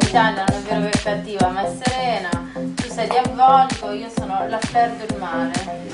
L'Italia non è vero che è cattiva, ma è serena. Tu sei diabolico, io sono la Flair del mare.